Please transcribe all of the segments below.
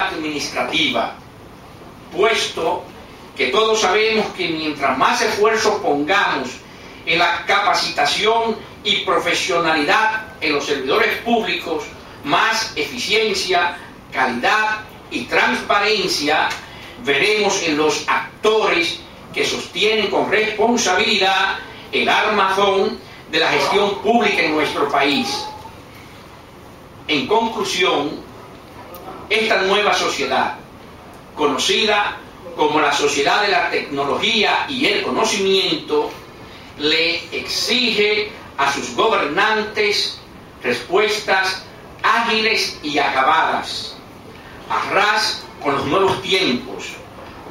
administrativa, puesto que todos sabemos que mientras más esfuerzo pongamos en la capacitación y profesionalidad en los servidores públicos, más eficiencia, calidad y transparencia veremos en los actores que sostienen con responsabilidad el armazón de la gestión pública en nuestro país. En conclusión, esta nueva sociedad, conocida como la sociedad de la tecnología y el conocimiento, le exige a sus gobernantes respuestas ágiles y acabadas, a ras con los nuevos tiempos,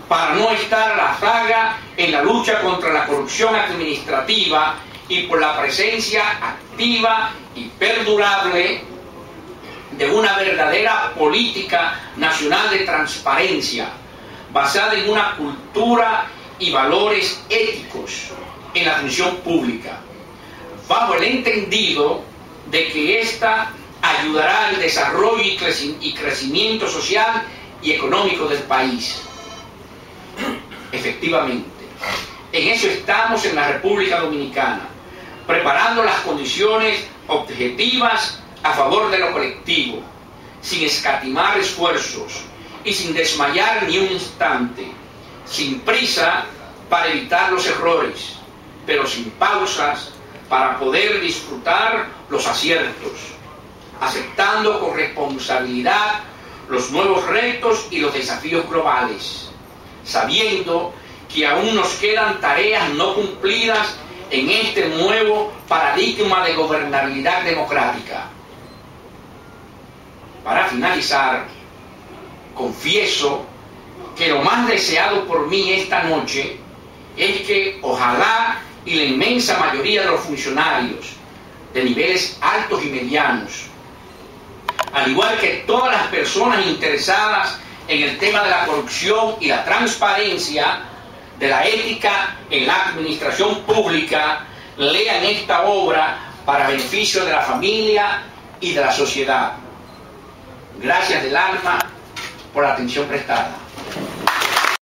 para no estar a la zaga en la lucha contra la corrupción administrativa y por la presencia activa y perdurable de una verdadera política nacional de transparencia, basada en una cultura y valores éticos en la función pública, bajo el entendido de que ésta ayudará al desarrollo y crecimiento social y económico del país. Efectivamente, en eso estamos en la República Dominicana, preparando las condiciones objetivas a favor de lo colectivo, sin escatimar esfuerzos y sin desmayar ni un instante, sin prisa para evitar los errores, pero sin pausas para poder disfrutar los aciertos, aceptando con responsabilidad los nuevos retos y los desafíos globales, sabiendo que aún nos quedan tareas no cumplidas en este nuevo paradigma de gobernabilidad democrática. Para finalizar, confieso que lo más deseado por mí esta noche es que ojalá y la inmensa mayoría de los funcionarios de niveles altos y medianos al igual que todas las personas interesadas en el tema de la corrupción y la transparencia, de la ética en la administración pública, lean esta obra para beneficio de la familia y de la sociedad. Gracias del alma por la atención prestada.